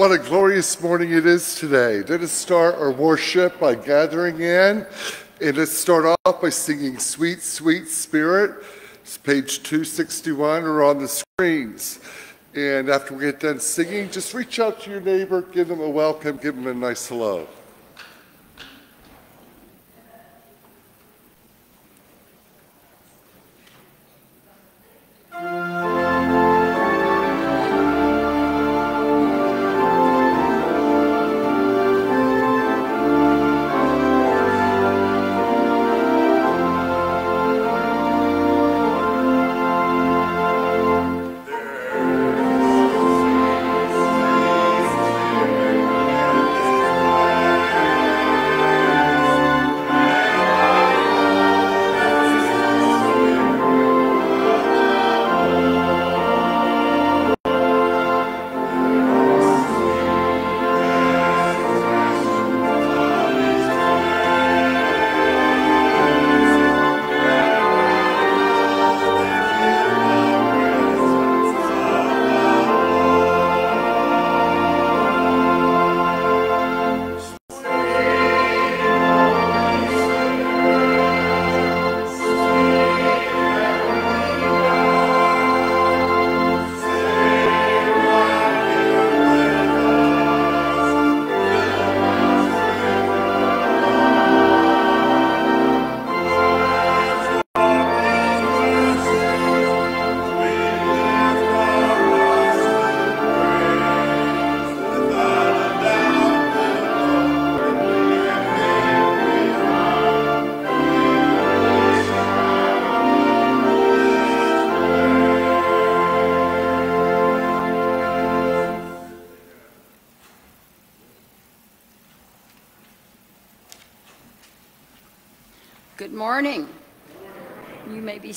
What a glorious morning it is today. Let us start our worship by gathering in. And let's start off by singing Sweet, Sweet Spirit. It's page 261 or on the screens. And after we get done singing, just reach out to your neighbor, give them a welcome, give them a nice hello.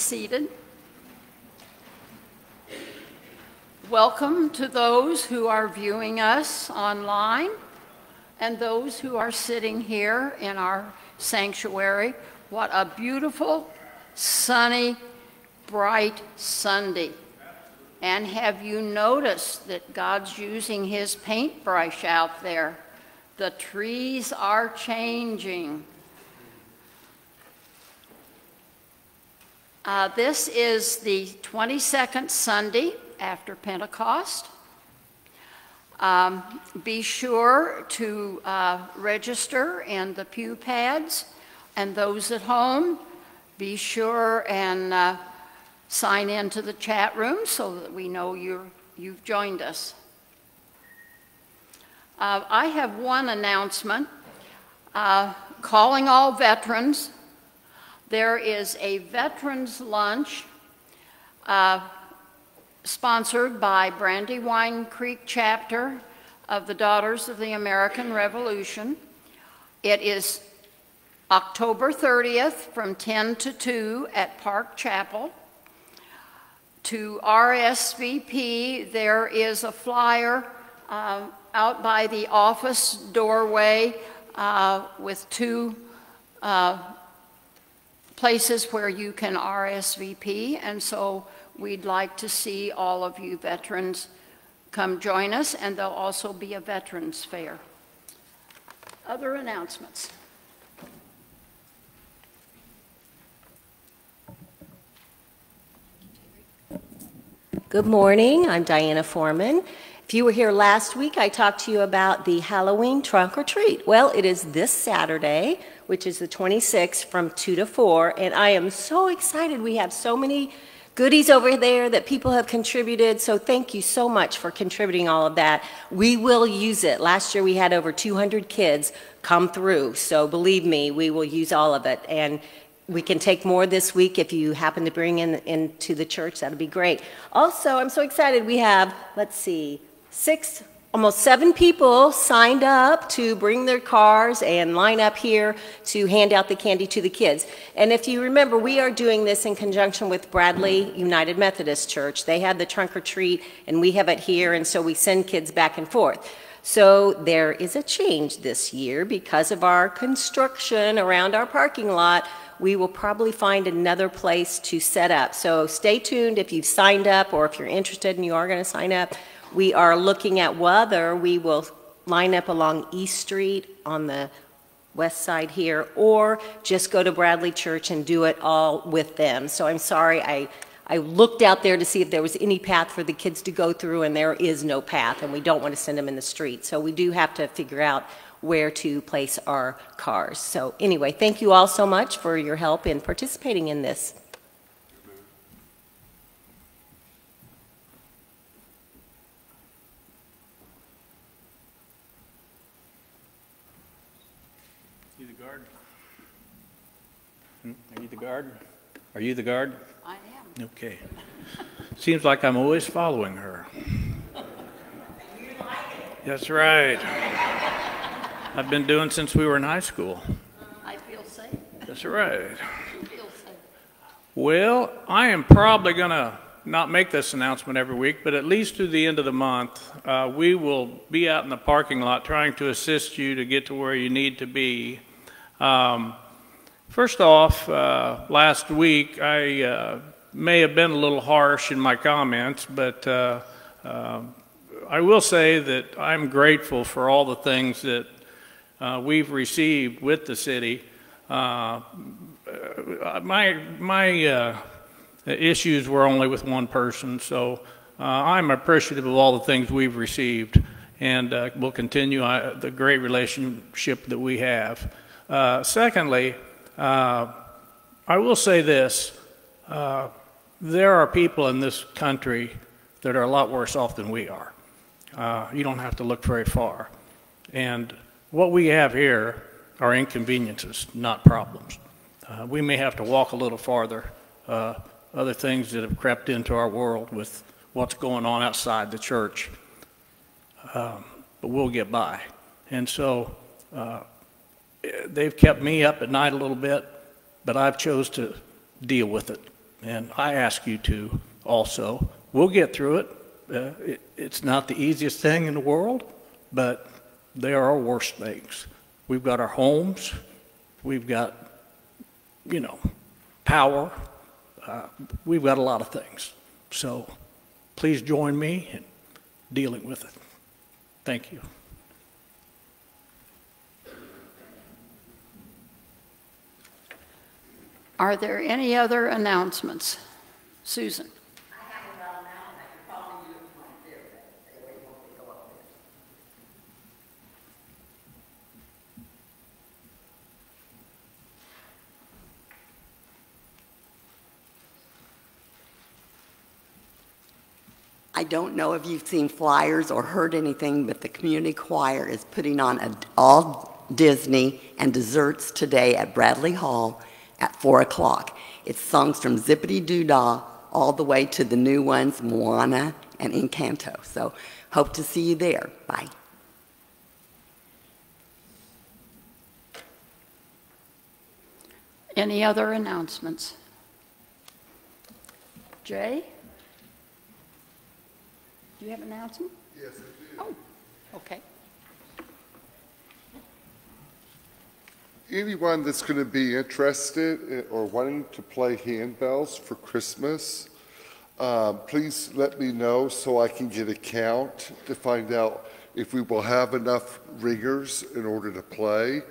Seated. Welcome to those who are viewing us online and those who are sitting here in our sanctuary. What a beautiful, sunny, bright Sunday. And have you noticed that God's using his paintbrush out there? The trees are changing. Uh, this is the 22nd Sunday after Pentecost. Um, be sure to uh, register in the pew pads, and those at home, be sure and uh, sign into the chat room so that we know you you've joined us. Uh, I have one announcement uh, calling all veterans there is a veterans lunch uh, sponsored by Brandywine Creek chapter of the Daughters of the American Revolution. It is October 30th from 10 to 2 at Park Chapel. To RSVP, there is a flyer uh, out by the office doorway uh, with two uh, places where you can RSVP, and so we'd like to see all of you veterans come join us, and there'll also be a veterans fair. Other announcements? Good morning, I'm Diana Foreman. If you were here last week, I talked to you about the Halloween trunk or treat. Well, it is this Saturday which is the 26th from 2 to 4. And I am so excited. We have so many goodies over there that people have contributed. So thank you so much for contributing all of that. We will use it. Last year we had over 200 kids come through. So believe me, we will use all of it. And we can take more this week if you happen to bring in into the church. That'd be great. Also, I'm so excited. We have, let's see, six Almost seven people signed up to bring their cars and line up here to hand out the candy to the kids. And if you remember, we are doing this in conjunction with Bradley United Methodist Church. They have the trunk or treat, and we have it here, and so we send kids back and forth. So there is a change this year because of our construction around our parking lot. We will probably find another place to set up. So stay tuned if you've signed up or if you're interested and you are going to sign up we are looking at whether we will line up along East Street on the west side here, or just go to Bradley Church and do it all with them. So I'm sorry, I, I looked out there to see if there was any path for the kids to go through, and there is no path, and we don't want to send them in the street. So we do have to figure out where to place our cars. So anyway, thank you all so much for your help in participating in this. You the guard? Hmm, Are you the guard? Are you the guard? I am. Okay. Seems like I'm always following her. That's right. I've been doing since we were in high school. I feel safe. That's right. You feel safe. Well, I am probably going to not make this announcement every week, but at least through the end of the month, uh, we will be out in the parking lot trying to assist you to get to where you need to be. Um, first off, uh, last week I uh, may have been a little harsh in my comments, but uh, uh, I will say that I'm grateful for all the things that uh, we've received with the city. Uh, my my issues were only with one person, so I'm appreciative of all the things we've received, and uh, we'll continue the great relationship that we have. Uh, secondly, uh, I will say this: uh, there are people in this country that are a lot worse off than we are. Uh, you don't have to look very far, and what we have here are inconveniences, not problems. Uh, we may have to walk a little farther. Uh, other things that have crept into our world with what's going on outside the church, um, but we'll get by. And so uh, they've kept me up at night a little bit, but I've chose to deal with it, and I ask you to also. We'll get through it. Uh, it it's not the easiest thing in the world, but there are worse things. We've got our homes, we've got, you know, power, uh, we've got a lot of things. So please join me in dealing with it. Thank you. Are there any other announcements? Susan? I don't know if you've seen flyers or heard anything, but the community choir is putting on a, all Disney and desserts today at Bradley Hall at 4 o'clock. It's songs from Zippity Doo Dah all the way to the new ones, Moana and Encanto. So hope to see you there. Bye. Any other announcements? Jay? Do you have an announcement? Yes, I do. Oh, okay. Anyone that's going to be interested in- or wanting to play handbells for Christmas, um, please let me know so I can get a count to find out if we will have enough ringers in order to play.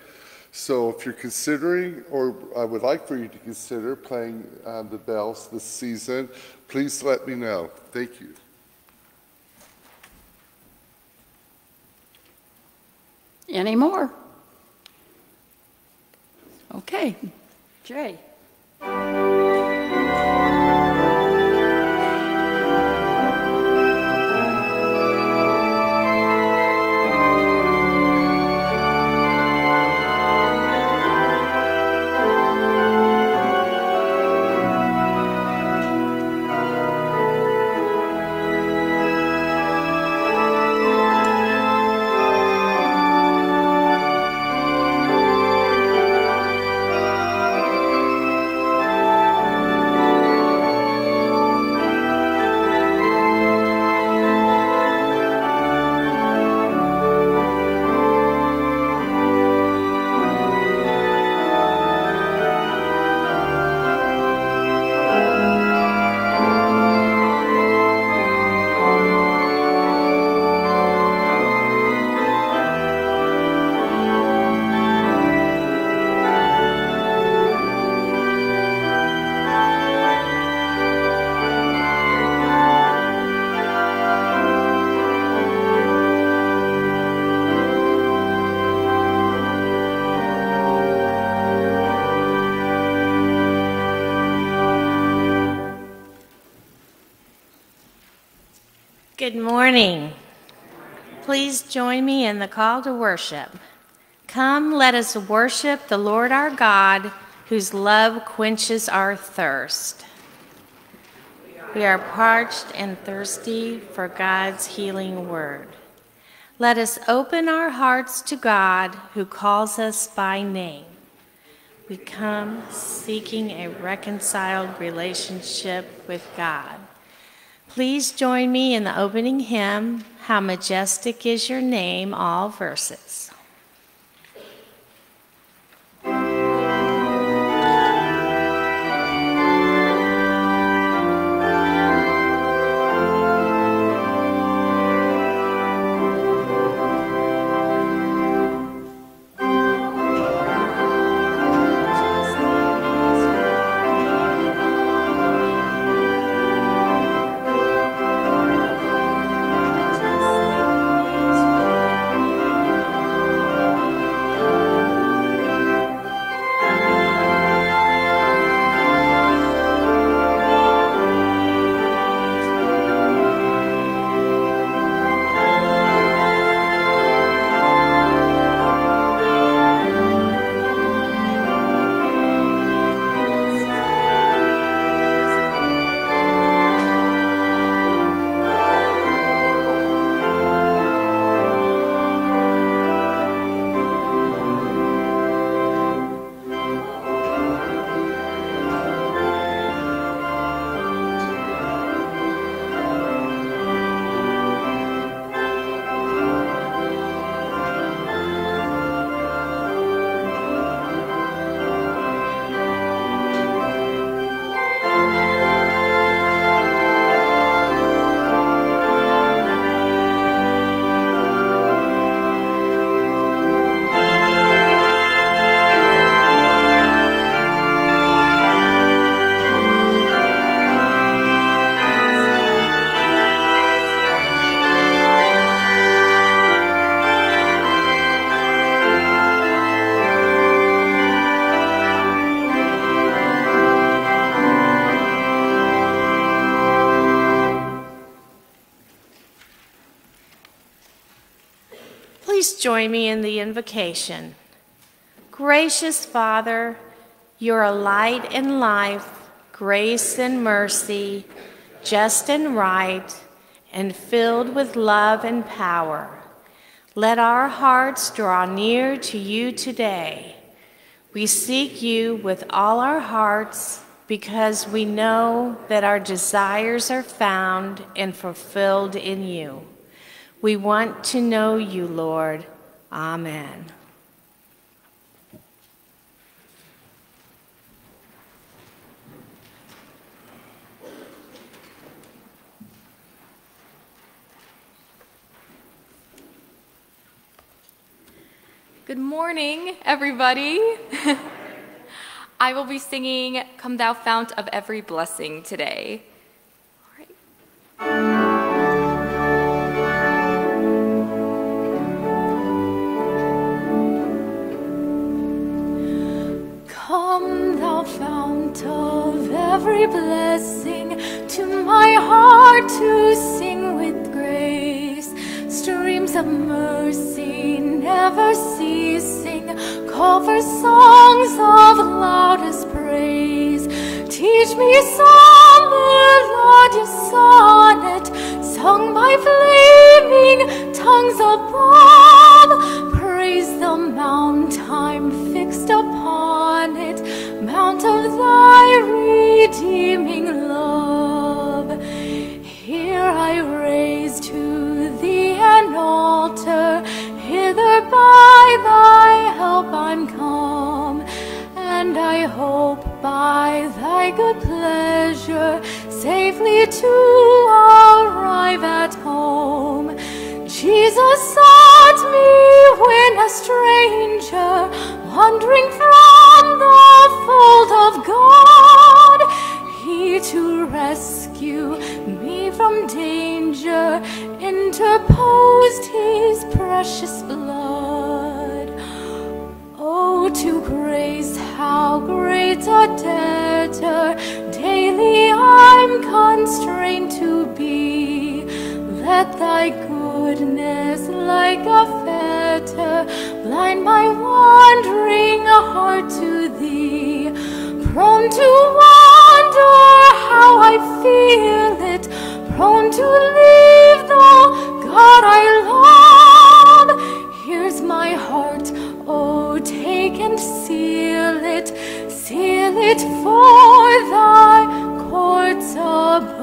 So if you're considering, or I would like for you to consider playing um, the bells this season, please let me know. Thank you. Any more? Okay. Jay? Morning. Please join me in the call to worship. Come, let us worship the Lord our God, whose love quenches our thirst. We are parched and thirsty for God's healing word. Let us open our hearts to God, who calls us by name. We come seeking a reconciled relationship with God. Please join me in the opening hymn, How Majestic is Your Name, all verses. Join me in the invocation. Gracious Father, you're a light in life, grace and mercy, just and right, and filled with love and power. Let our hearts draw near to you today. We seek you with all our hearts because we know that our desires are found and fulfilled in you. We want to know you, Lord. Amen. Good morning, everybody. I will be singing Come Thou Fount of Every Blessing today. All right. Every blessing, to my heart to sing with grace. Streams of mercy never ceasing, call for songs of loudest praise. Teach me some melodious sonnet, sung by flaming tongues above. Praise the mount I'm fixed upon it, mount of thy redeeming love. Here I raise to thee an altar, hither by thy help I'm come, and I hope by thy good pleasure safely to arrive at home. Jesus sought me when a stranger, wandering from the fold of God, he to rescue me from danger interposed his precious blood. Oh, to grace, how great a debtor daily I'm constrained to be. set thy goodness like a fetter, blind my wandering heart to thee, prone to wander how I feel it, prone to leave the God I love. Here's my heart, oh, take and seal it, seal it for thy courts above.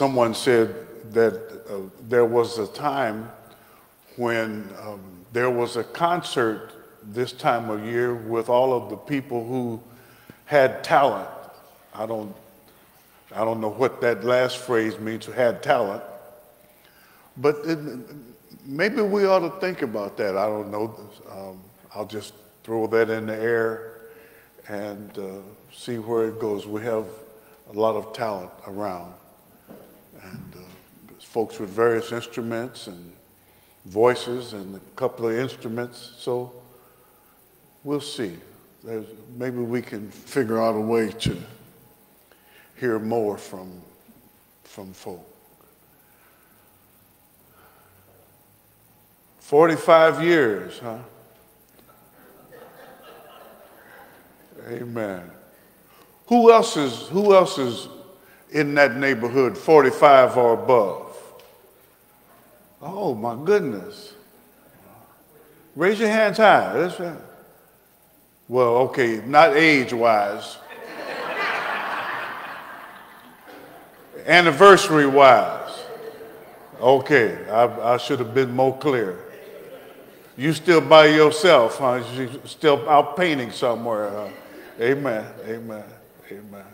Someone said that uh, there was a time when um, there was a concert this time of year with all of the people who had talent. I don't, I don't know what that last phrase means, who had talent. But it, maybe we ought to think about that. I don't know. Um, I'll just throw that in the air and uh, see where it goes. We have a lot of talent around folks with various instruments and voices and a couple of instruments. So we'll see. There's, maybe we can figure out a way to hear more from, from folk. 45 years, huh? Amen. Who else is, who else is in that neighborhood 45 or above? Oh my goodness. Raise your hands high. That's right. Well, okay, not age wise. Anniversary wise. Okay, I, I, should have been more clear. You still by yourself, huh? You still out painting somewhere, huh? Amen, amen, amen.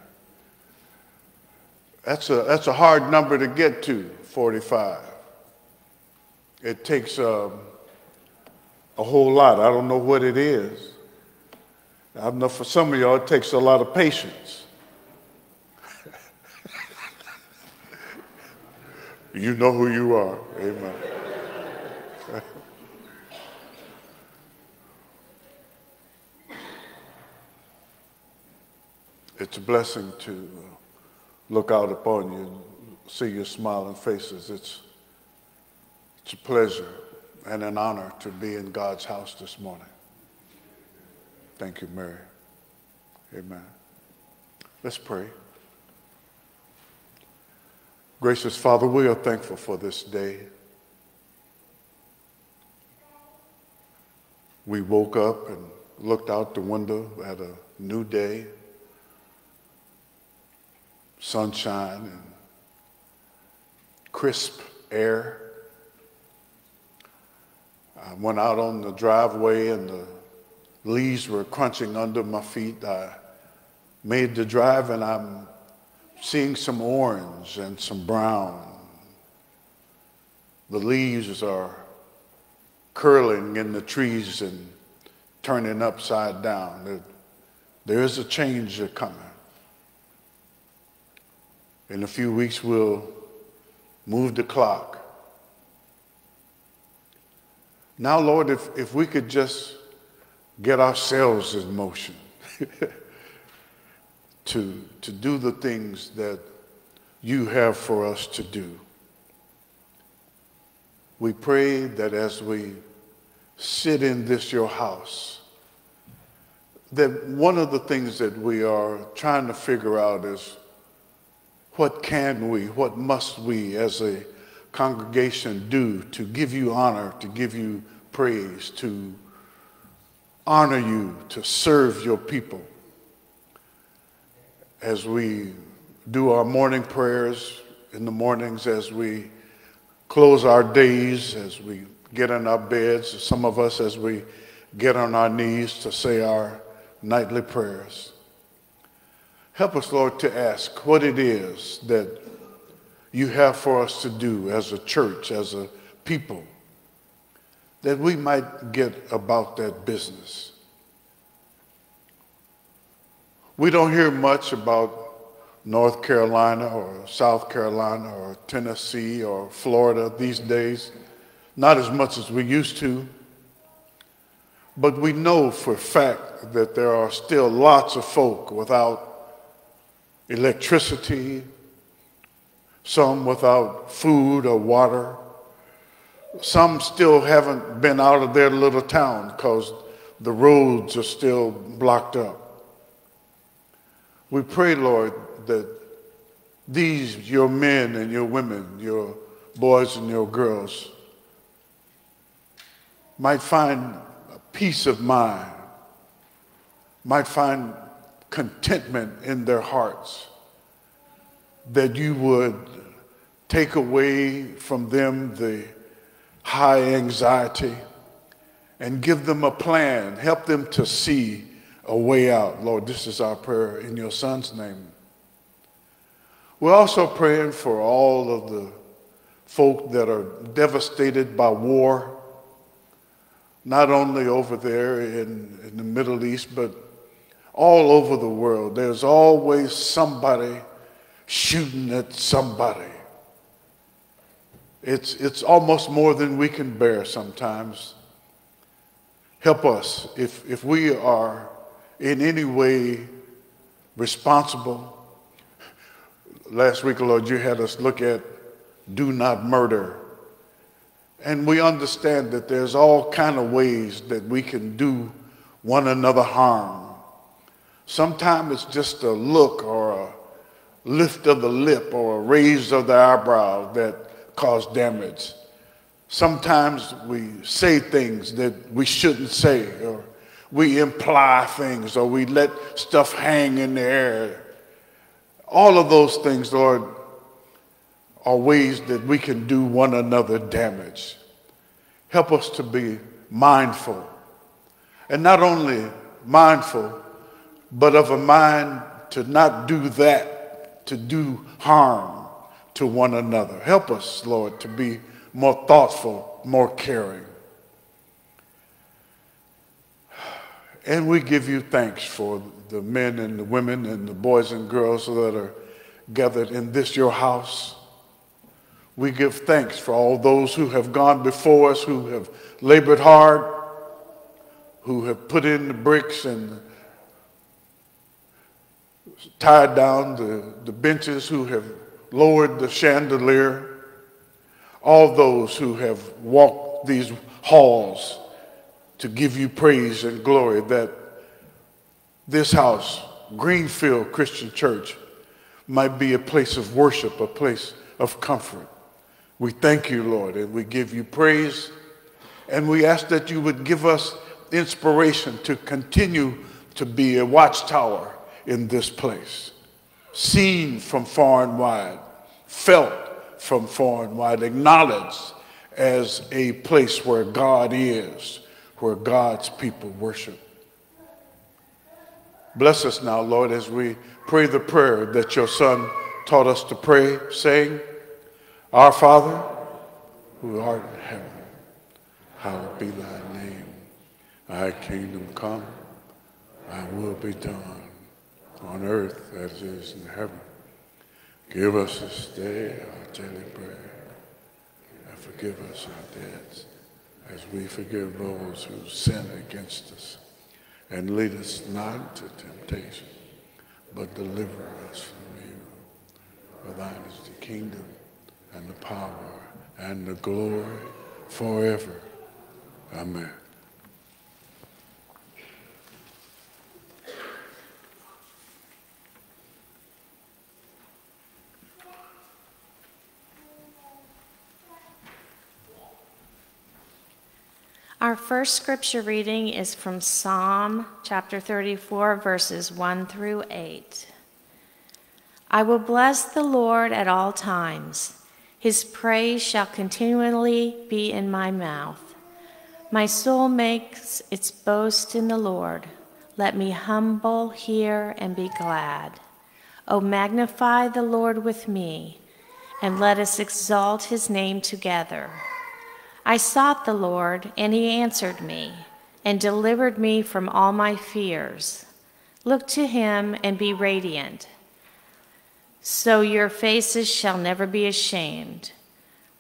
That's a, that's a hard number to get to, 45. It takes um, a whole lot. I don't know what it is. I know for some of y'all, it takes a lot of patience. you know who you are. Amen. it's a blessing to. Uh, look out upon you and see your smiling faces. It's, it's a pleasure and an honor to be in God's house this morning. Thank you, Mary. Amen. Let's pray. Gracious Father, we are thankful for this day. We woke up and looked out the window at a new day sunshine and crisp air. I went out on the driveway and the leaves were crunching under my feet. I made the drive and I'm seeing some orange and some brown. The leaves are curling in the trees and turning upside down. There is a change coming. In a few weeks, we'll move the clock. Now, Lord, if, if we could just get ourselves in motion to, to do the things that you have for us to do. We pray that as we sit in this, your house, that one of the things that we are trying to figure out is what can we, what must we as a congregation do to give you honor, to give you praise, to honor you, to serve your people? As we do our morning prayers in the mornings, as we close our days, as we get in our beds, some of us as we get on our knees to say our nightly prayers. Help us, Lord, to ask what it is that you have for us to do as a church, as a people, that we might get about that business. We don't hear much about North Carolina or South Carolina or Tennessee or Florida these days, not as much as we used to. But we know for a fact that there are still lots of folk without electricity, some without food or water. Some still haven't been out of their little town because the roads are still blocked up. We pray, Lord, that these, your men and your women, your boys and your girls, might find a peace of mind, might find contentment in their hearts, that you would take away from them the high anxiety and give them a plan, help them to see a way out. Lord, this is our prayer in your son's name. We're also praying for all of the folk that are devastated by war not only over there in, in the Middle East, but all over the world. There's always somebody shooting at somebody. It's, it's almost more than we can bear sometimes. Help us if, if we are in any way responsible. Last week, Lord, you had us look at do not murder. And we understand that there's all kind of ways that we can do one another harm. Sometimes it's just a look or a lift of the lip or a raise of the eyebrow that cause damage. Sometimes we say things that we shouldn't say, or we imply things, or we let stuff hang in the air. All of those things, Lord, are ways that we can do one another damage. Help us to be mindful. And not only mindful, but of a mind to not do that, to do harm to one another. Help us, Lord, to be more thoughtful, more caring. And we give you thanks for the men and the women and the boys and girls that are gathered in this your house. We give thanks for all those who have gone before us, who have labored hard, who have put in the bricks and tied down the, the benches, who have lowered the chandelier, all those who have walked these halls to give you praise and glory that this house, Greenfield Christian Church, might be a place of worship, a place of comfort. We thank you, Lord, and we give you praise. And we ask that you would give us inspiration to continue to be a watchtower in this place, seen from far and wide, felt from far and wide, acknowledged as a place where God is, where God's people worship. Bless us now, Lord, as we pray the prayer that your Son taught us to pray, saying, our Father, who art in heaven, hallowed be thy name. Thy kingdom come, thy will be done on earth as it is in heaven. Give us this day our daily bread, and forgive us our debts, as we forgive those who sin against us. And lead us not into temptation, but deliver us from evil. For thine is the kingdom, and the power and the glory forever. Amen. Our first scripture reading is from Psalm chapter 34, verses 1 through 8. I will bless the Lord at all times. His praise shall continually be in my mouth. My soul makes its boast in the Lord. Let me humble hear, and be glad. O magnify the Lord with me, and let us exalt his name together. I sought the Lord, and he answered me, and delivered me from all my fears. Look to him and be radiant. So your faces shall never be ashamed.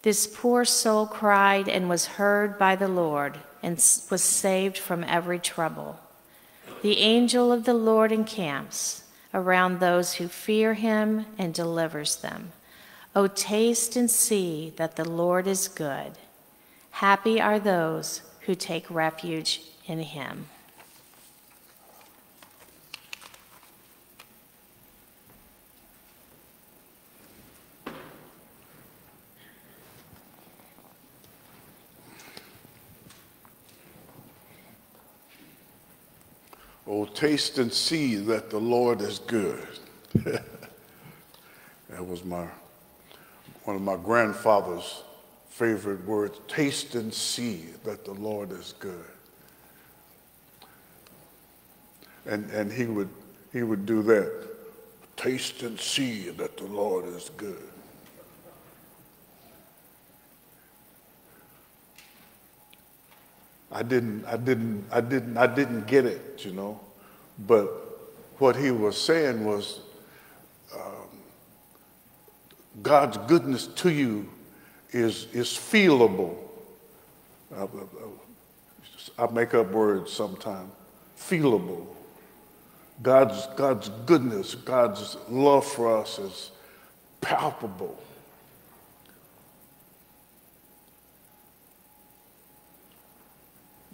This poor soul cried and was heard by the Lord and was saved from every trouble. The angel of the Lord encamps around those who fear him and delivers them. O taste and see that the Lord is good. Happy are those who take refuge in him. Oh, taste and see that the Lord is good. that was my one of my grandfather's favorite words. Taste and see that the Lord is good. And and he would he would do that. Taste and see that the Lord is good. I didn't, I didn't, I didn't, I didn't get it, you know. But what he was saying was, um, God's goodness to you is is feelable. I, I, make up words sometimes. Feelable. God's God's goodness, God's love for us is palpable.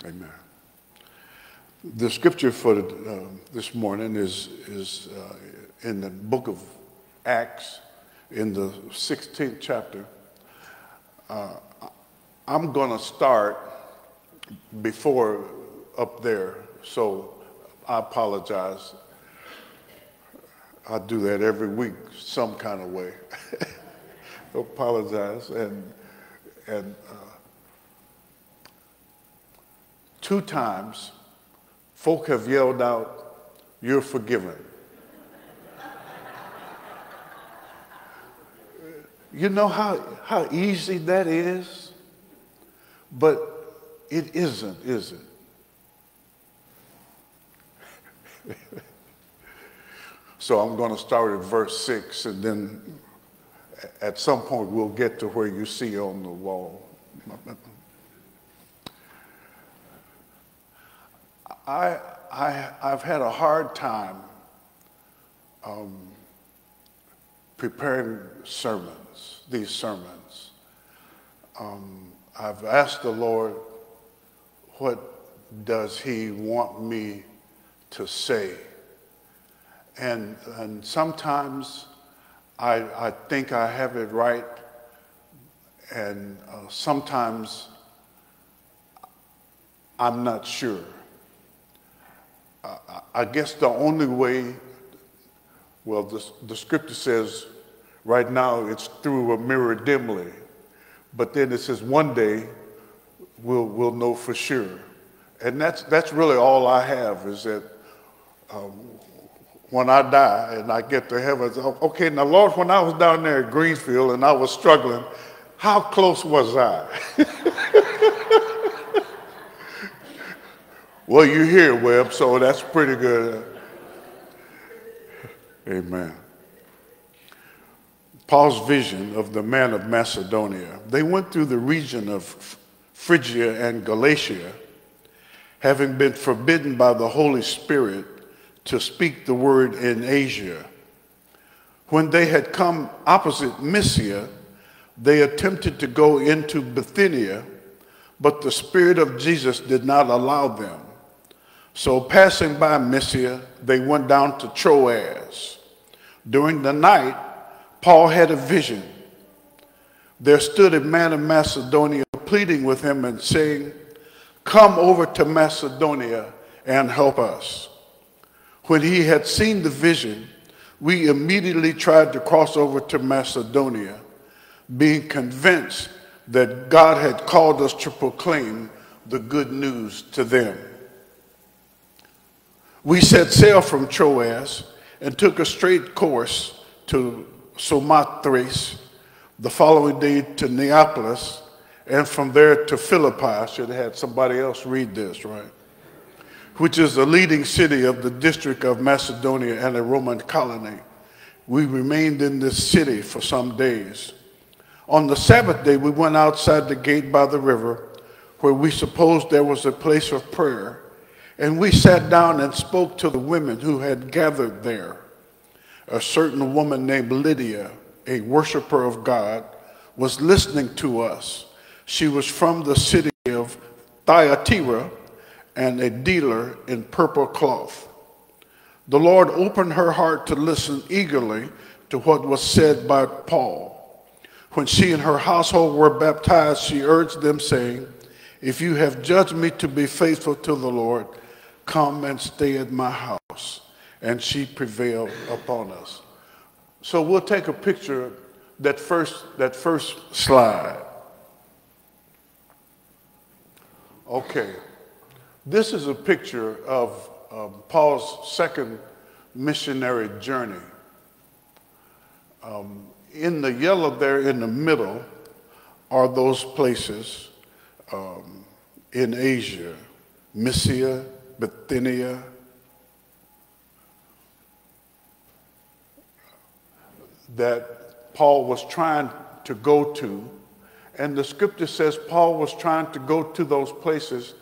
Amen. The scripture for uh, this morning is, is uh, in the book of Acts, in the 16th chapter. Uh, I'm going to start before up there, so I apologize. I do that every week, some kind of way. apologize and and uh, Two times, folk have yelled out, You're forgiven. You know how, how easy that is? But it isn't, is it? so I'm going to start at verse 6, and then at some point we'll get to where you see on the wall. I, I, I've had a hard time um, preparing sermons, these sermons. Um, I've asked the Lord, what does He want me to say? And, and sometimes I, I think I have it right, and uh, sometimes I'm not sure. I guess the only way, well, the, the scripture says right now it's through a mirror dimly, but then it says one day we'll, we'll know for sure. And that's, that's really all I have is that um, when I die and I get to heaven, okay, now Lord, when I was down there at Greenfield and I was struggling, how close was I? Well, you're here, Webb, so that's pretty good. Amen. Paul's vision of the man of Macedonia. They went through the region of Phrygia and Galatia, having been forbidden by the Holy Spirit to speak the word in Asia. When they had come opposite Mysia, they attempted to go into Bithynia, but the Spirit of Jesus did not allow them. So passing by Mysia, they went down to Troas. During the night, Paul had a vision. There stood a man of Macedonia pleading with him and saying, Come over to Macedonia and help us. When he had seen the vision, we immediately tried to cross over to Macedonia, being convinced that God had called us to proclaim the good news to them. We set sail from Troas and took a straight course to Samothrace, the following day to Neapolis, and from there to Philippi. I should have had somebody else read this, right? which is the leading city of the district of Macedonia and a Roman colony. We remained in this city for some days. On the Sabbath day, we went outside the gate by the river, where we supposed there was a place of prayer, and we sat down and spoke to the women who had gathered there. A certain woman named Lydia, a worshiper of God, was listening to us. She was from the city of Thyatira and a dealer in purple cloth. The Lord opened her heart to listen eagerly to what was said by Paul. When she and her household were baptized, she urged them, saying, If you have judged me to be faithful to the Lord, come and stay at my house. And she prevailed upon us. So we'll take a picture that first that first slide. Okay. This is a picture of um, Paul's second missionary journey. Um, in the yellow there in the middle are those places um, in Asia, Mysia, Bithynia, that Paul was trying to go to. And the scripture says Paul was trying to go to those places,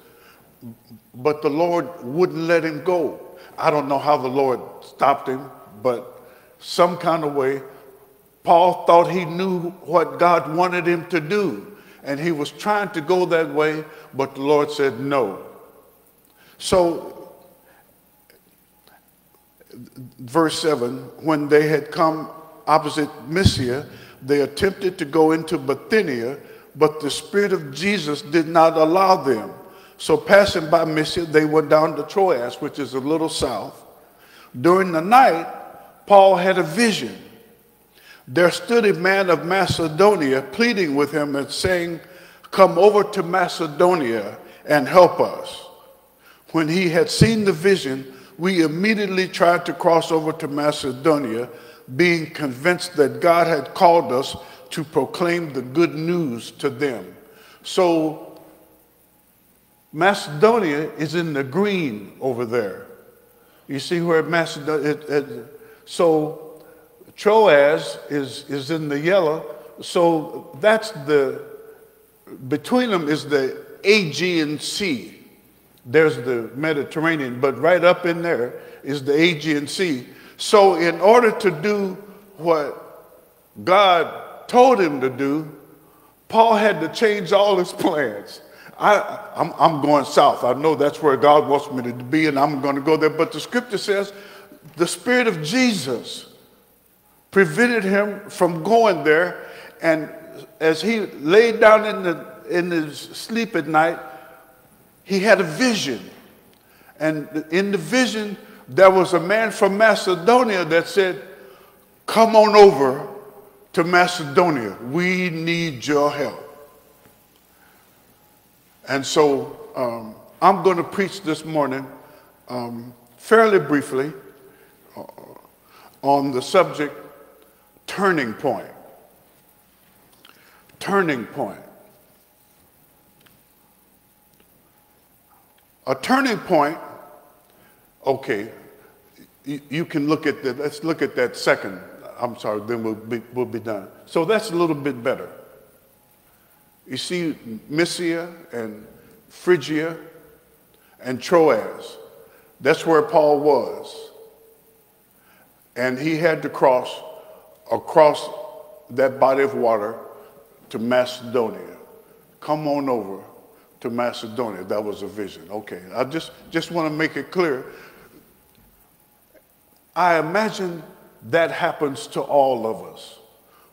but the Lord wouldn't let him go. I don't know how the Lord stopped him, but some kind of way, Paul thought he knew what God wanted him to do. And he was trying to go that way, but the Lord said no. So, verse 7 when they had come opposite Mysia, they attempted to go into Bithynia, but the Spirit of Jesus did not allow them. So, passing by Mysia, they went down to Troas, which is a little south. During the night, Paul had a vision. There stood a man of Macedonia pleading with him and saying, Come over to Macedonia and help us. When he had seen the vision, we immediately tried to cross over to Macedonia being convinced that God had called us to proclaim the good news to them. So, Macedonia is in the green over there. You see where Macedonia, it, it, so Troas is, is in the yellow. So that's the, between them is the Aegean Sea. There's the Mediterranean, but right up in there is the Aegean Sea. So, in order to do what God told him to do, Paul had to change all his plans. I, I'm, I'm going south. I know that's where God wants me to be, and I'm going to go there. But the scripture says the Spirit of Jesus prevented him from going there. And as he laid down in, the, in his sleep at night, he had a vision. And in the vision, there was a man from Macedonia that said, Come on over to Macedonia. We need your help. And so um, I'm going to preach this morning um, fairly briefly uh, on the subject turning point. Turning point. A turning point, okay, you, can look at the, let's look at that second. I'm sorry, then we'll be, we'll be done. So that's a little bit better. You see Mysia and Phrygia and Troas. That's where Paul was. And he had to cross across that body of water to Macedonia. Come on over to Macedonia. That was a vision. Okay, I just, just want to make it clear I imagine that happens to all of us.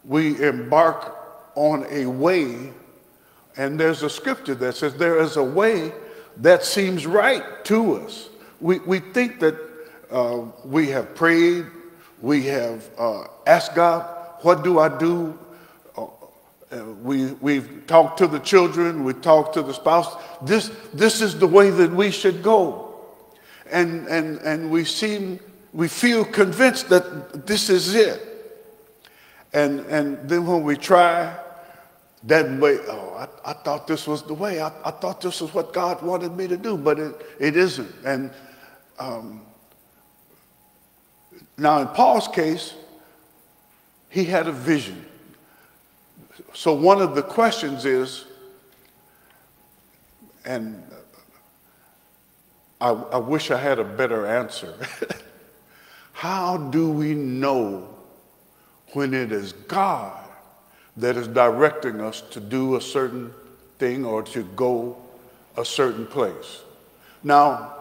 We embark on a way, and there's a scripture that says there is a way that seems right to us. We, we think that uh, we have prayed, we have uh, asked God, What do I do? Uh, we, we've talked to the children, we talked to the spouse. This, this is the way that we should go. And, and, and we seem we feel convinced that this is it. And, and then when we try, that way, oh, I, I thought this was the way. I, I thought this was what God wanted me to do, but it, it isn't. And um, now, in Paul's case, he had a vision. So, one of the questions is, and I, I wish I had a better answer. How do we know when it is God that is directing us to do a certain thing or to go a certain place? Now,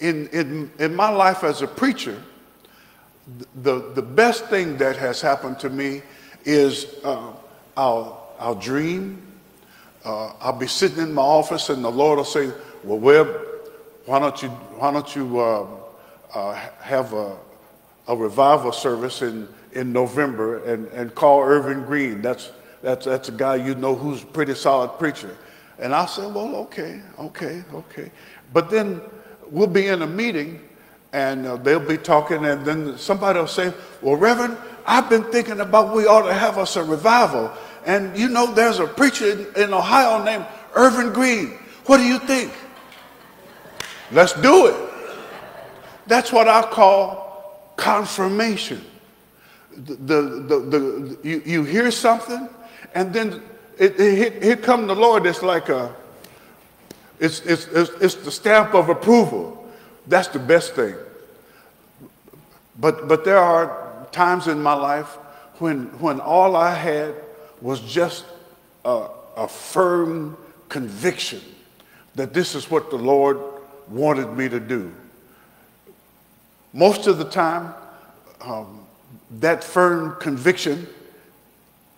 in, in, in my life as a preacher, the, the best thing that has happened to me is uh, I'll, I'll dream. Uh, I'll be sitting in my office and the Lord will say, well, Webb, why don't you, why don't you uh, have a, a revival service in, in November and, and call Irvin Green. That's, that's, that's a guy you know who's a pretty solid preacher. And I said, well, okay, okay, okay. But then we'll be in a meeting and uh, they'll be talking and then somebody will say, well, Reverend, I've been thinking about we ought to have us a revival. And you know, there's a preacher in, in Ohio named Irvin Green. What do you think? Let's do it. That's what I call confirmation. The, the, the, you, you hear something, and then it, it, here come the Lord. It's like a, it's, it's, it's, it's the stamp of approval. That's the best thing. But, but there are times in my life when, when all I had was just a, a firm conviction that this is what the Lord wanted me to do. Most of the time, um, that firm conviction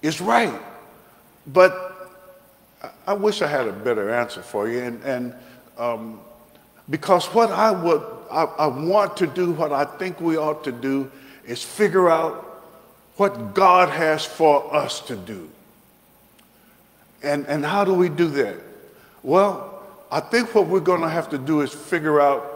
is right. But I wish I had a better answer for you. And, and um, because what I would, I, I want to do, what I think we ought to do, is figure out what God has for us to do. And, and how do we do that? Well, I think what we're going to have to do is figure out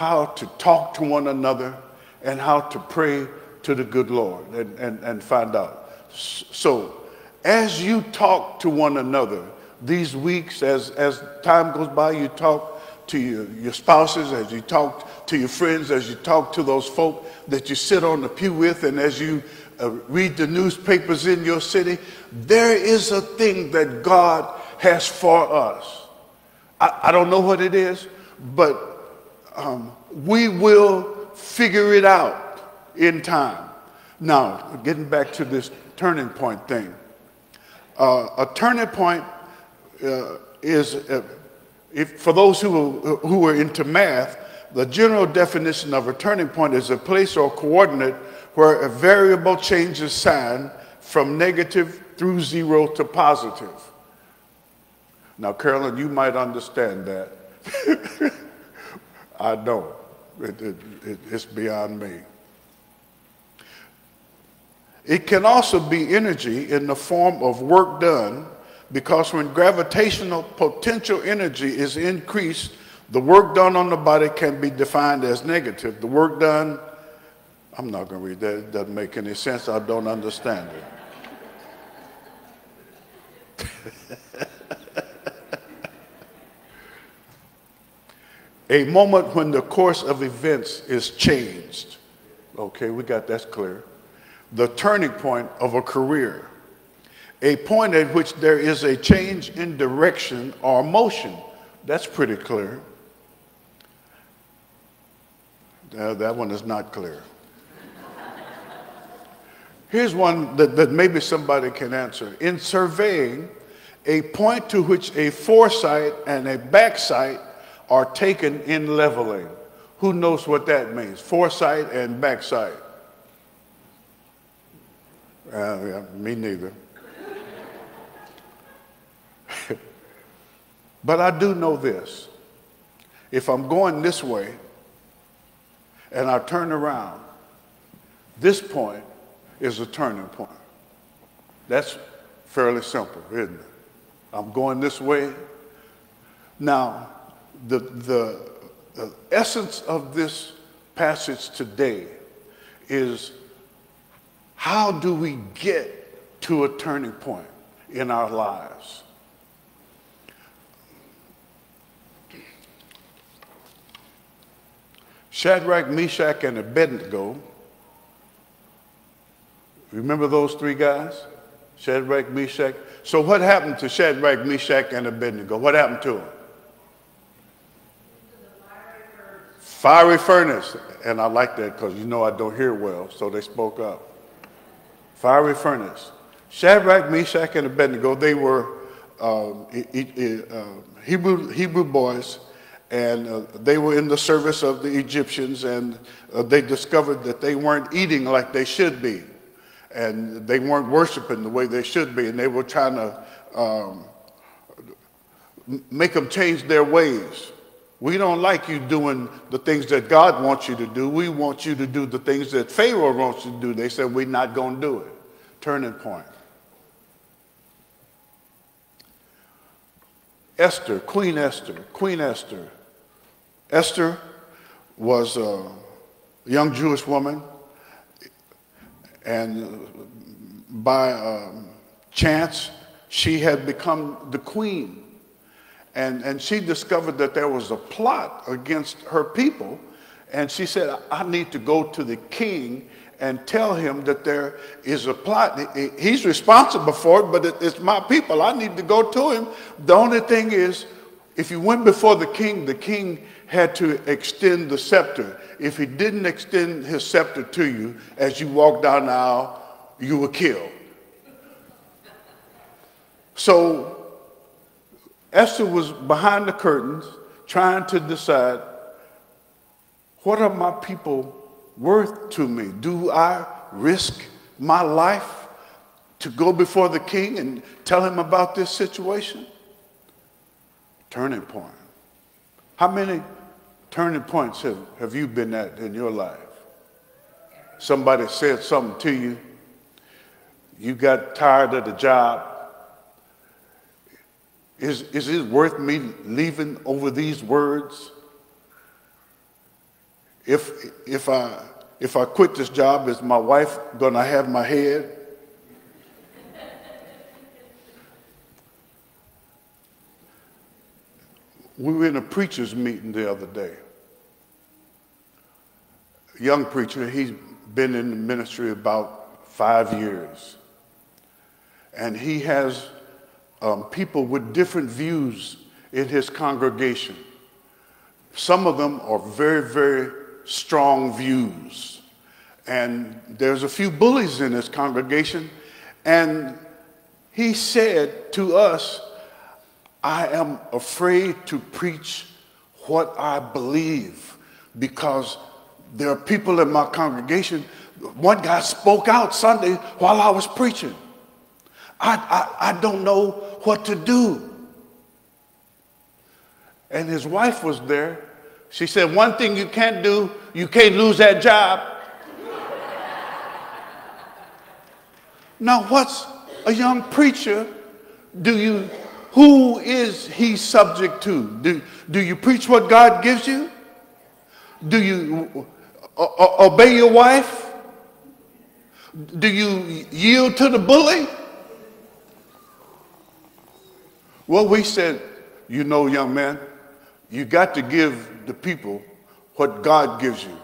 how to talk to one another and how to pray to the good Lord and, and, and find out. So, as you talk to one another these weeks, as, as time goes by, you talk to your, your spouses, as you talk to your friends, as you talk to those folk that you sit on the pew with, and as you uh, read the newspapers in your city, there is a thing that God has for us. I, I don't know what it is, but um, we will figure it out in time. Now, getting back to this turning point thing. Uh, a turning point uh, is, uh, if, for those who, who are into math, the general definition of a turning point is a place or coordinate where a variable changes sign from negative through zero to positive. Now, Carolyn, you might understand that. I don't. It, it, it, it's beyond me. It can also be energy in the form of work done because when gravitational potential energy is increased, the work done on the body can be defined as negative. The work done, I'm not going to read that, it doesn't make any sense. I don't understand it. a moment when the course of events is changed. Okay, we got that's clear. The turning point of a career. A point at which there is a change in direction or motion. That's pretty clear. Uh, that one is not clear. Here's one that, that maybe somebody can answer. In surveying, a point to which a foresight and a backsight are taken in leveling. Who knows what that means? Foresight and backsight. Uh, yeah, me neither. but I do know this. If I'm going this way and I turn around, this point is a turning point. That's fairly simple, isn't it? I'm going this way. Now, the, the, the essence of this passage today is how do we get to a turning point? in our lives. Shadrach, Meshach, and Abednego. Remember those three guys? Shadrach, Meshach. So what happened to Shadrach, Meshach, and Abednego? What happened to them? Fiery furnace. And I like that because you know I don't hear well, so they spoke up. Fiery furnace. Shadrach, Meshach, and Abednego, they were um, uh, Hebrew, Hebrew boys and uh, they were in the service of the Egyptians, and uh, they discovered that they weren't eating like they should be, and they weren't worshiping the way they should be, and they were trying to um, make them change their ways. We don't like you doing the things that God wants you to do. We want you to do the things that Pharaoh wants you to do. They said, We're not going to do it. Turning point. Esther, Queen Esther, Queen Esther Esther was a young Jewish woman, and by um, chance, she had become the queen. And, and she discovered that there was a plot against her people. And she said, I need to go to the king and tell him that there is a plot. He's responsible for it, but it's my people. I need to go to him. The only thing is, if you went before the king, the king had to extend the scepter. If he didn't extend his scepter to you as you walked down the aisle, you were killed. So Esther was behind the curtains trying to decide what are my people worth to me? Do I risk my life to go before the king and tell him about this situation? Turning point. How many turning points have, have you been at in your life? Somebody said something to you, you got tired of the job. Is, is it worth me leaving over these words? If, if, I, if I quit this job, is my wife going to have my head? We were in a preacher's meeting the other day. A young preacher, he's been in the ministry about five years. And he has um, people with different views in his congregation. Some of them are very, very strong views. And there's a few bullies in his congregation. And he said to us, I am afraid to preach what I believe because there are people in my congregation. One guy spoke out Sunday while I was preaching. I, I, I don't know what to do. And his wife was there. She said, One thing you can't do, you can't lose that job. now, what's a young preacher do you who is he subject to? Do, do you preach what God gives you? Do you obey your wife? Do you yield to the bully? Well, we said, you know, young man, you got to give the people what God gives you.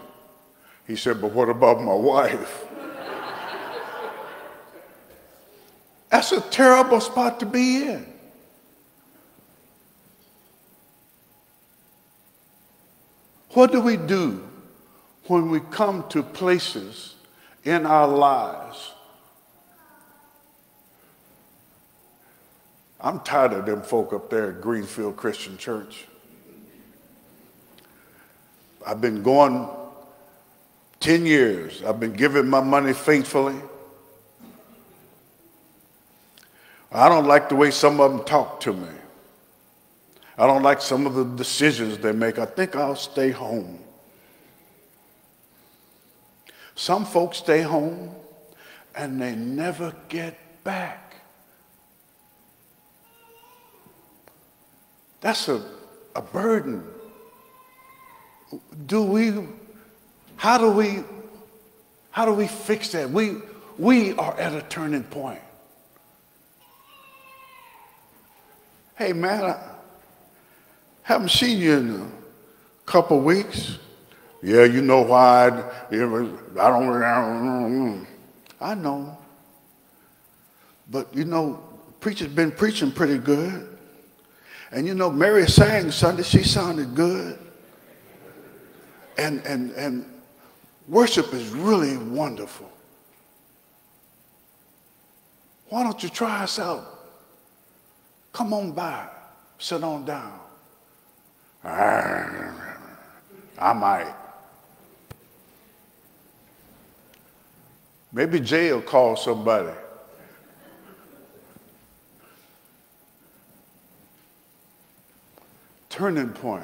He said, but what about my wife? That's a terrible spot to be in. What do we do when we come to places in our lives? I'm tired of them folk up there at Greenfield Christian Church. I've been going 10 years. I've been giving my money faithfully. I don't like the way some of them talk to me. I don't like some of the decisions they make. I think I'll stay home. Some folks stay home and they never get back. That's a, a burden. Do we, how do we, how do we fix that? We, we are at a turning point. Hey, man, I haven't seen you in a couple weeks. Yeah, you know why. I, I don't. I know. But you know, preacher's been preaching pretty good. And you know, Mary sang Sunday, she sounded good. And, and, and worship is really wonderful. Why don't you try us out? Come on by, sit on down. I might. Maybe Jay will call somebody. Turning point.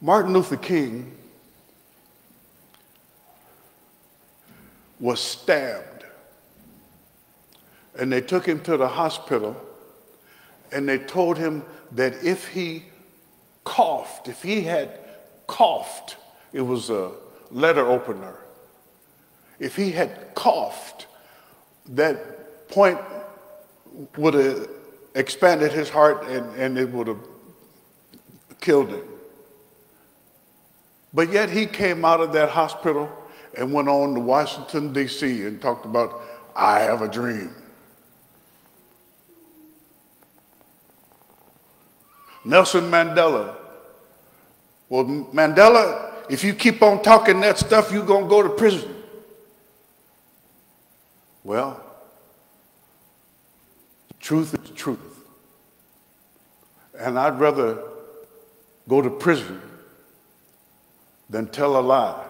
Martin Luther King was stabbed. And they took him to the hospital and they told him that if he coughed, if he had coughed, it was a letter opener. If he had coughed, that point would have expanded his heart and, and it would have killed him. But yet he came out of that hospital and went on to Washington, D.C. and talked about, I have a dream. Nelson Mandela. Well, Mandela, if you keep on talking that stuff, you're going to go to prison. Well, truth is truth. And I'd rather go to prison than tell a lie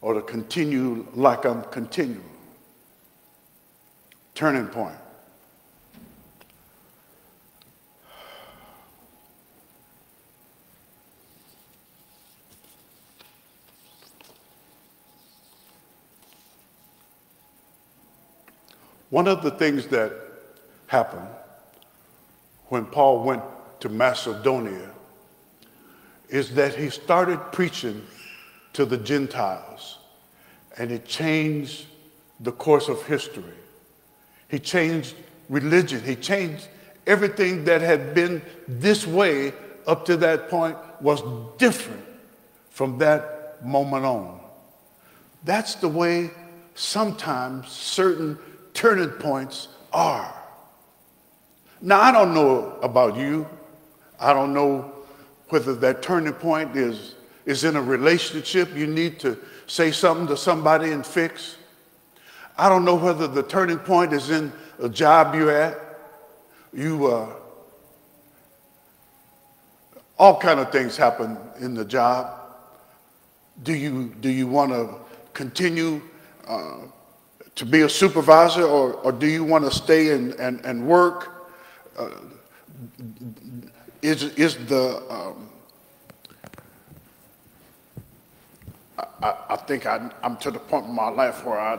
or to continue like I'm continuing. Turning point. One of the things that happened when Paul went to Macedonia is that he started preaching to the Gentiles and it changed the course of history. He changed religion. He changed everything that had been this way up to that point was different from that moment on. That's the way sometimes certain turning points are. Now, I don't know about you. I don't know whether that turning point is, is in a relationship you need to say something to somebody and fix. I don't know whether the turning point is in a job you're at. You, uh, all kind of things happen in the job. Do you, do you want to continue uh, to be a supervisor or, or do you want to stay and, and, and work? Uh, is, is the, um, I, I think I, I'm to the point in my life where I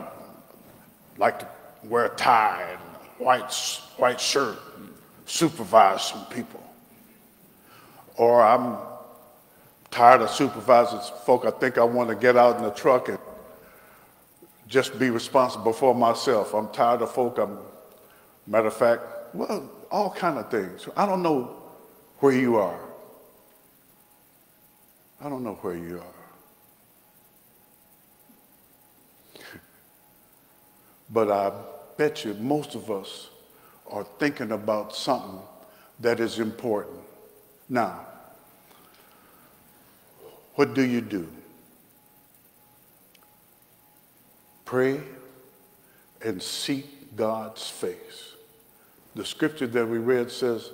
like to wear a tie and white, white shirt and supervise some people. Or I'm tired of supervising folk. I think I want to get out in the truck and just be responsible for myself. I'm tired of folk. I'm, matter of fact, well, all kind of things. I don't know where you are. I don't know where you are. But I bet you most of us are thinking about something that is important. Now, what do you do? Pray and seek God's face. The scripture that we read says,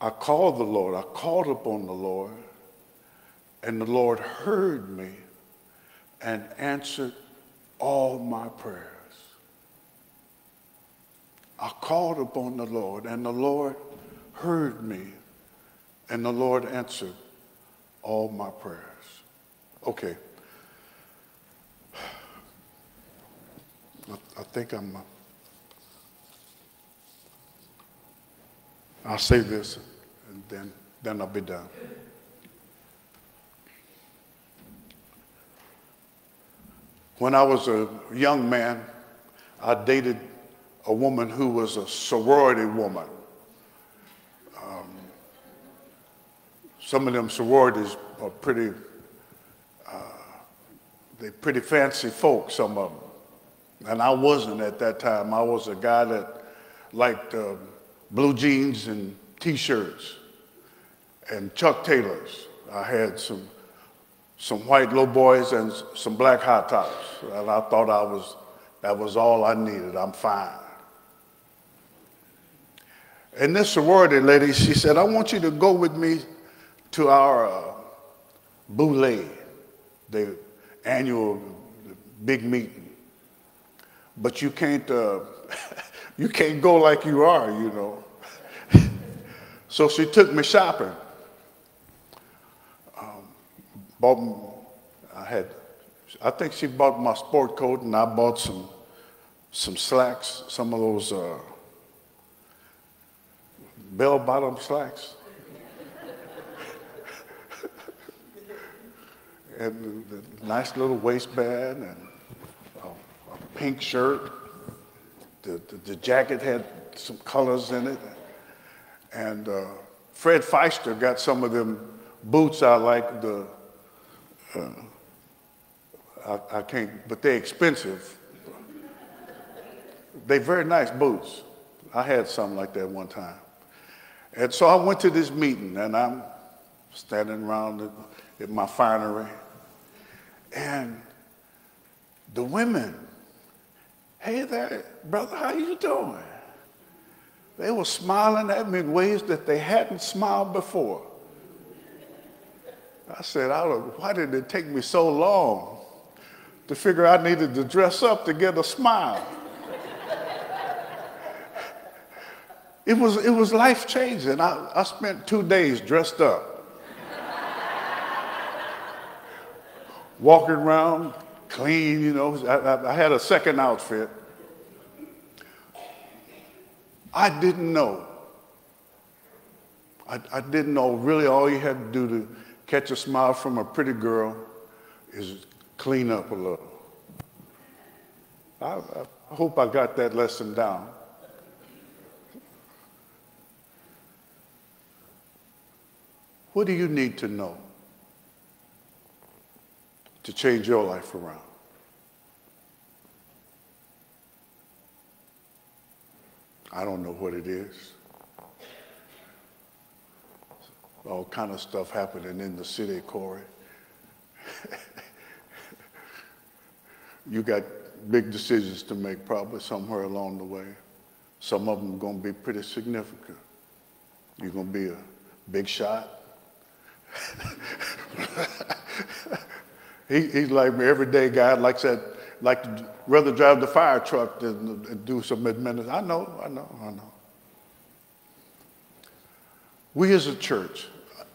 I called the Lord, I called upon the Lord, and the Lord heard me and answered all my prayers. I called upon the Lord, and the Lord heard me, and the Lord answered all my prayers. Okay. I, think I'm. Uh, I'll say this, and then then I'll be done. When I was a young man, I dated a woman who was a sorority woman. Um, some of them sororities are pretty, uh, they pretty fancy folk, some of them. And I wasn't at that time. I was a guy that liked uh, blue jeans and t-shirts and Chuck Taylors. I had some, some white low boys and some black high tops. And I thought I was, that was all I needed. I'm fine. And this sorority lady, she said, I want you to go with me to our uh, boule, the annual big meeting. But you can't, uh, you can't go like you are, you know. so she took me shopping. Um, bought, I had, I think she bought my sport coat and I bought some, some slacks, some of those uh, bell bottom slacks. and the nice little waistband and a, a pink shirt. The, the, the, jacket had some colors in it. And uh, Fred Feister got some of them boots I like, the, uh, I, I can't, but they're expensive. They're very nice boots. I had some like that one time. And so I went to this meeting and I'm standing around at my finery. And the women, hey there, brother, how you doing? They were smiling at me in ways that they hadn't smiled before. I said, I why did it take me so long to figure I needed to dress up to get a smile? it was, it was life changing. I, I spent two days dressed up. Walking around clean, you know. I, I, I had a second outfit. I didn't know. I, I, didn't know really all you had to do to catch a smile from a pretty girl is clean up a little. I, I hope I got that lesson down. What do you need to know to change your life around? I don't know what it is. All kind of stuff happening in the city, Corey. you got big decisions to make probably somewhere along the way. Some of them are going to be pretty significant. You're going to be a big shot. he, he's like me, everyday guy, like said, like to rather drive the fire truck than, do some administration. I know, I know, I know. We as a church,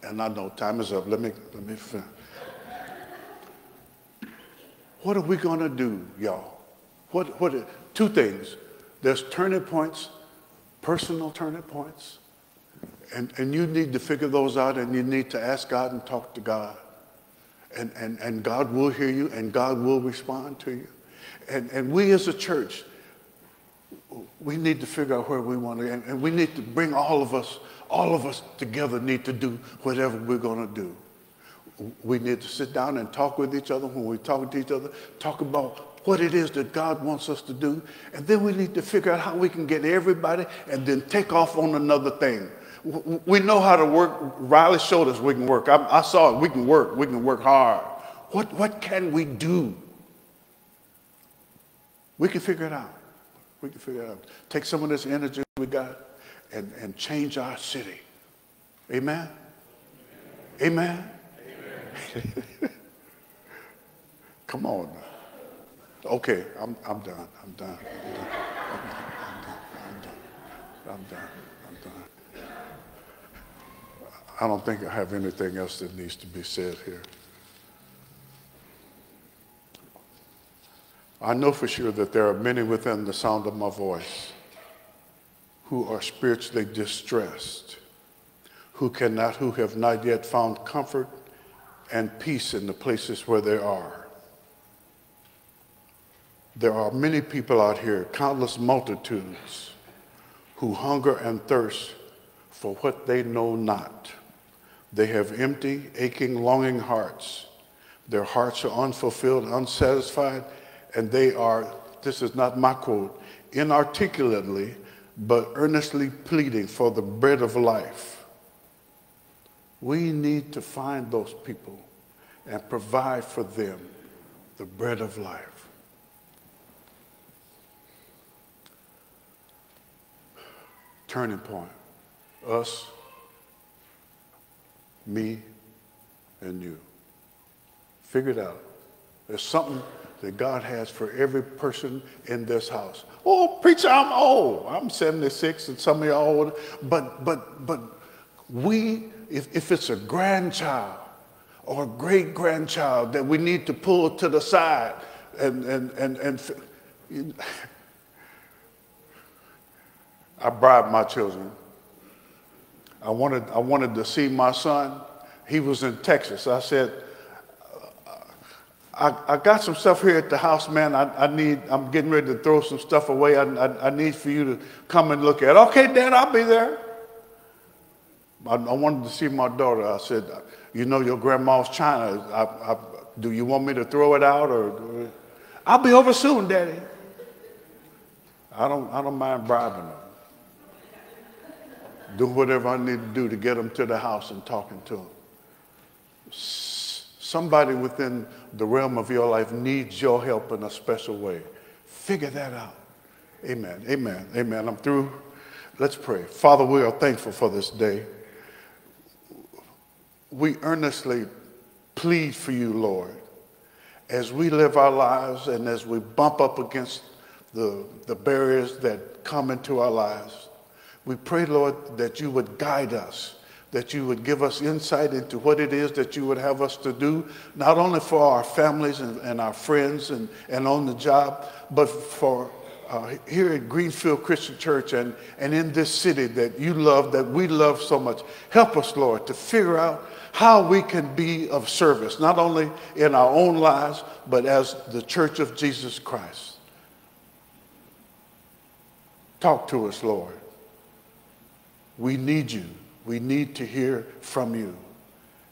and I know time is up. Let me let me finish. What are we going to do, y'all? What what two things. There's turning points, personal turning points. And, and you need to figure those out and you need to ask God and talk to God. And, and, and God will hear you and God will respond to you and, and we as a church, we need to figure out where we want to, and, and we need to bring all of us, all of us together need to do whatever we're going to do. We need to sit down and talk with each other. When we talk to each other, talk about what it is that God wants us to do. And then we need to figure out how we can get everybody and then take off on another thing. We know how to work. Riley showed us we can work. I, I saw it. We can work. We can work hard. What, what can we do? We can figure it out. We can figure it out. Take some of this energy we got and, and change our city. Amen? Amen? Amen. Come on. Okay, I'm, I'm done. I'm done. I'm done. I'm done. I'm done. I'm done. I don't think I have anything else that needs to be said here. I know for sure that there are many within the sound of my voice who are spiritually distressed, who cannot, who have not yet found comfort and peace in the places where they are. There are many people out here, countless multitudes, who hunger and thirst for what they know not. They have empty, aching, longing hearts. Their hearts are unfulfilled, unsatisfied, and they are, this is not my quote, inarticulately but earnestly pleading for the bread of life. We need to find those people and provide for them the bread of life. Turning point. Us, me, and you. Figure it out. There's something that God has for every person in this house. Oh, preacher, I'm old. I'm 76 and some of y'all older. But, but, but we, if, if it's a grandchild or a great grandchild that we need to pull to the side and, and, and, and I bribe my children. I wanted, I wanted to see my son. He was in Texas. I said, I, I got some stuff here at the house, man. I, I need, I'm getting ready to throw some stuff away. I, I, I need for you to come and look at it. Okay, Dad, I'll be there. I, I wanted to see my daughter. I said, you know your grandma's china. I, I, do you want me to throw it out or? I'll be over soon, Daddy. I don't, I don't mind bribing them. Do whatever I need to do to get them to the house and talking to them. Somebody within the realm of your life needs your help in a special way. Figure that out. Amen. Amen. Amen. I'm through. Let's pray. Father, we are thankful for this day. We earnestly plead for you, Lord, as we live our lives and as we bump up against the, the barriers that come into our lives. We pray, Lord, that you would guide us that you would give us insight into what it is that you would have us to do, not only for our families and, and our friends and, and on the job, but for uh, here at Greenfield Christian Church and, and in this city that you love, that we love so much. Help us, Lord, to figure out how we can be of service, not only in our own lives, but as the church of Jesus Christ. Talk to us, Lord. We need you. We need to hear from you.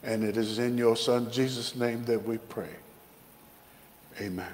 And it is in your Son, Jesus' name, that we pray. Amen.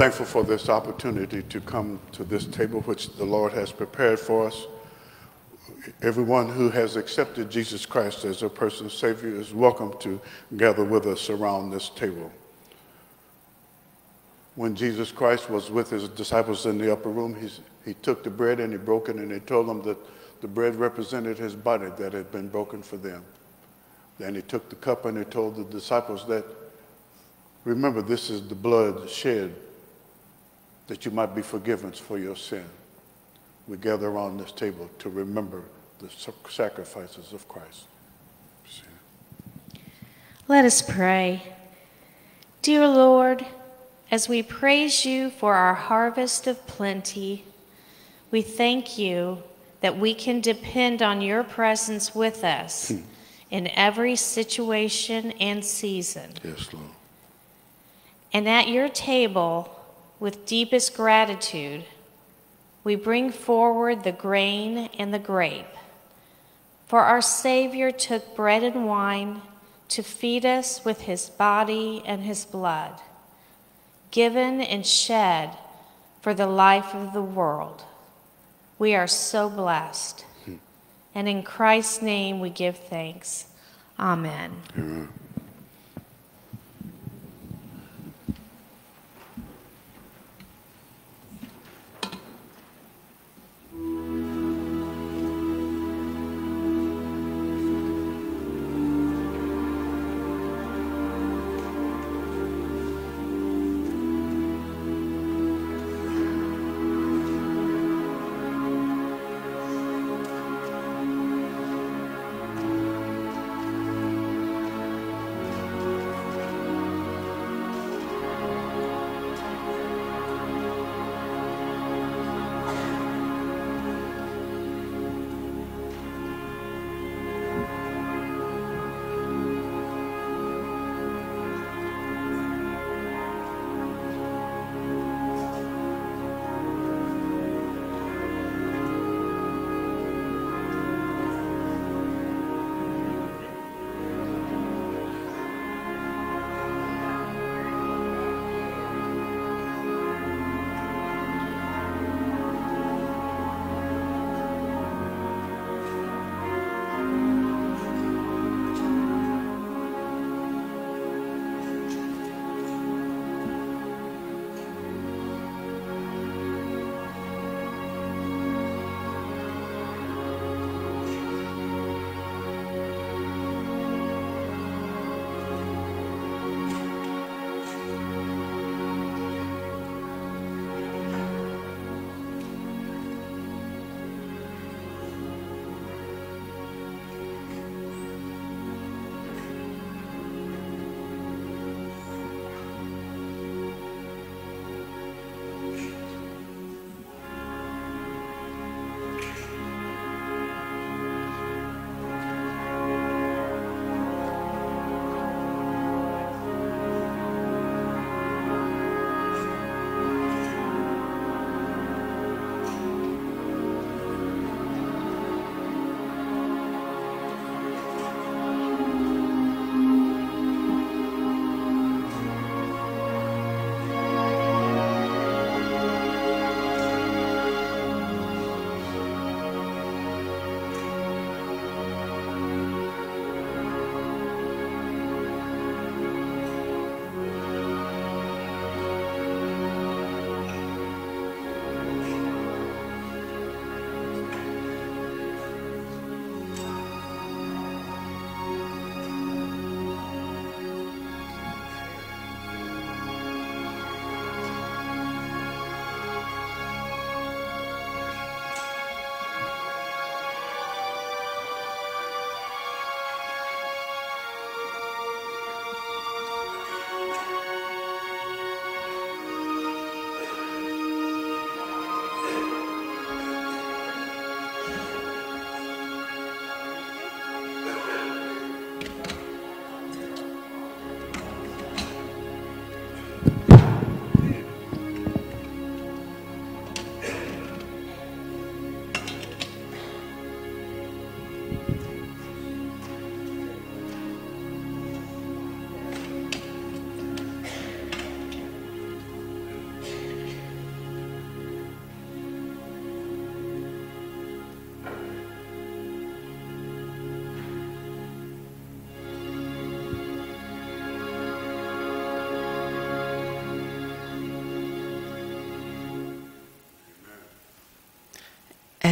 Thankful for this opportunity to come to this table which the Lord has prepared for us. everyone who has accepted Jesus Christ as their personal Savior is welcome to gather with us around this table. When Jesus Christ was with his disciples in the upper room, he's, he took the bread and he broke it and he told them that the bread represented his body that had been broken for them. Then he took the cup and he told the disciples that, remember, this is the blood shed that you might be forgiven for your sin. We gather around this table to remember the sacrifices of Christ. Let us pray. Dear Lord, as we praise you for our harvest of plenty, we thank you that we can depend on your presence with us Hmm. in every situation and season. Yes, Lord. And at your table, with deepest gratitude, we bring forward the grain and the grape. For our Savior took bread and wine to feed us with his body and his blood, given and shed for the life of the world. We are so blessed. Hmm. And in Christ's name we give thanks. Amen. Amen.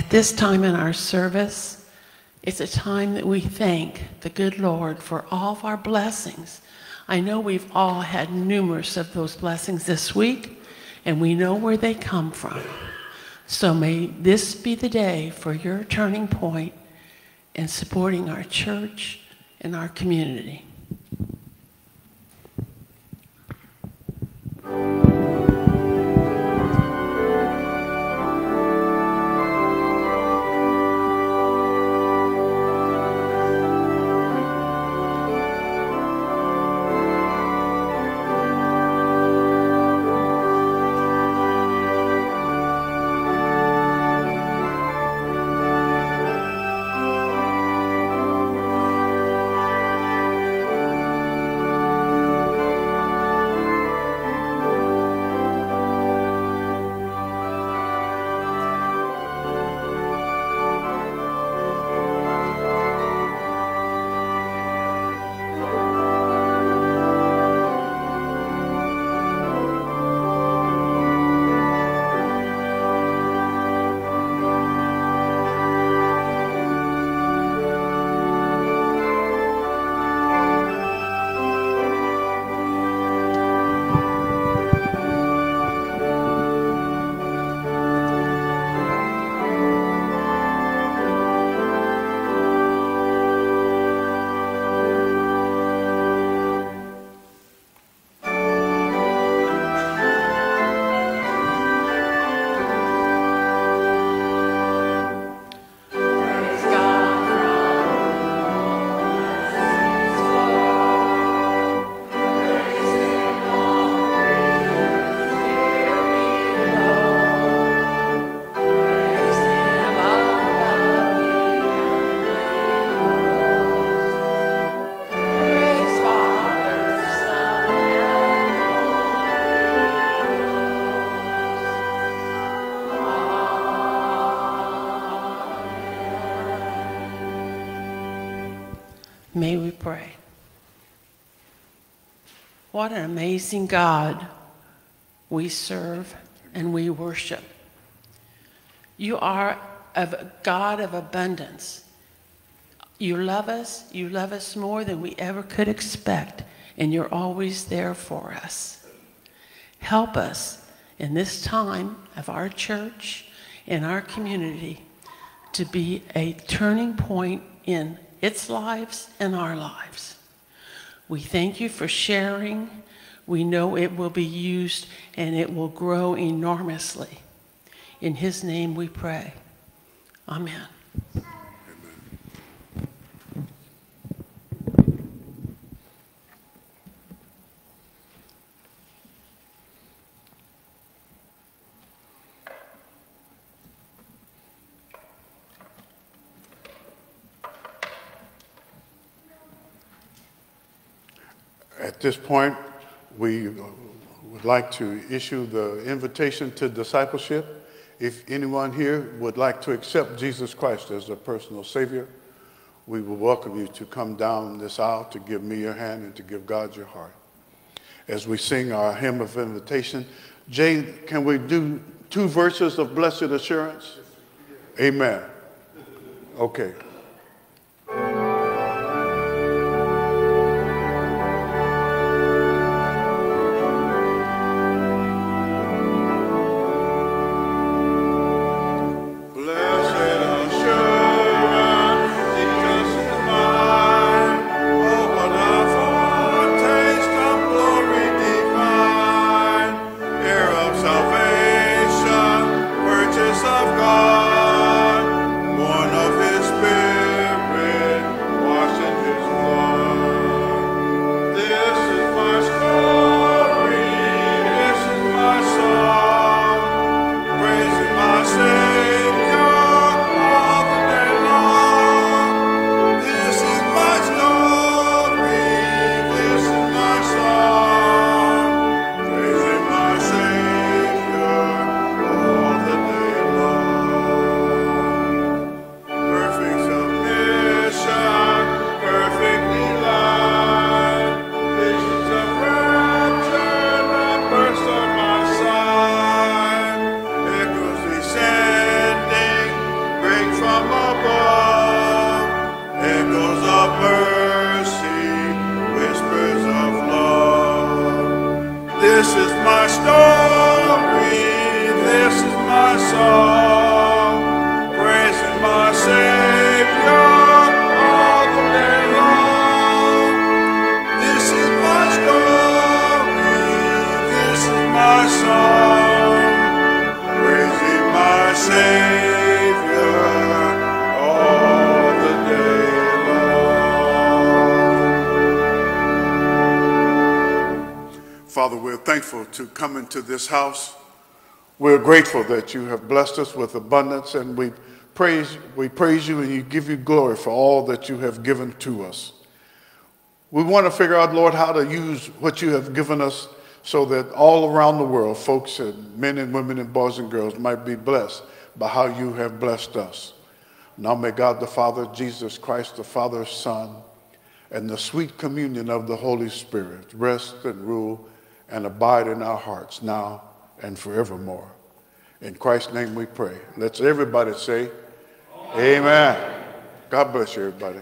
At this time in our service, it's a time that we thank the good Lord for all of our blessings. I know we've all had numerous of those blessings this week, and we know where they come from. So may this be the day for your turning point in supporting our church and our community. What an amazing God we serve and we worship. You are a God of abundance. You love us, you love us more than we ever could expect, and you're always there for us. Help us in this time of our church, in our community, to be a turning point in its lives and our lives. We thank you for sharing. We know it will be used and it will grow enormously. In his name we pray. Amen. At this point, we would like to issue the invitation to discipleship. If anyone here would like to accept Jesus Christ as a personal Savior, we will welcome you to come down this aisle to give me your hand and to give God your heart. As we sing our hymn of invitation, Jay, can we do two verses of Blessed Assurance? Amen. Okay. To this house. We're grateful that you have blessed us with abundance, and we praise, we praise you and you give you glory for all that you have given to us. We want to figure out, Lord, how to use what you have given us so that all around the world, folks and men and women and boys and girls might be blessed by how you have blessed us. Now may God the Father, Jesus Christ, the Father's Son, and the sweet communion of the Holy Spirit rest and rule and abide in our hearts now and forevermore. In Christ's name we pray. Let's everybody say, Amen. God bless you, everybody.